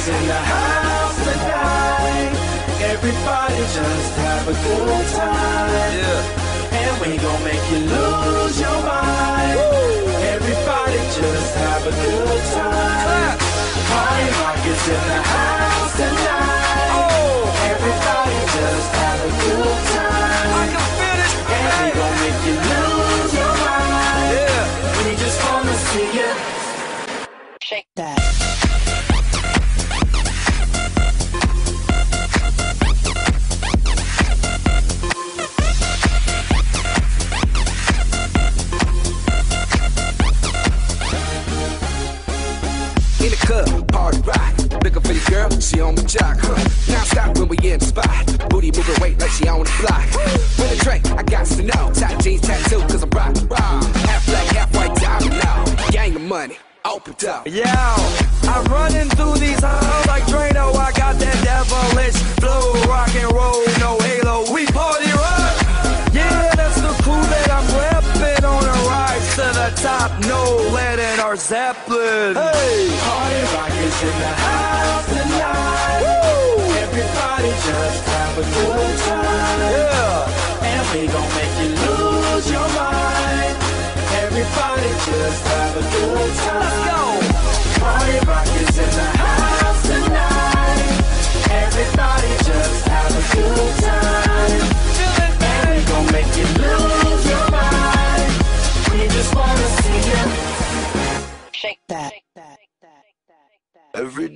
Is in the house tonight. Everybody just have a good time. Yeah. And we gon' make you lose your mind. Club, party rock. Looking for your girl, she on the jock. Huh. Now stop when we in spot. Booty moving weight like she on the block. With a drink, I got to know. Tight jeans, tattoo, cause I'm rock, rock. Half black, half white, diamond now. Gang of money, opened up. Yo, I'm running through these halls like Drano. I got that devilish flow, rock and roll, no the top. No lead in our Zeppelin. Hey, Party rock is in the house tonight. Everybody just have a good time. yeah. And we gon' make you lose your mind. Everybody just have a good time.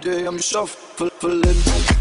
day I'm shuffling.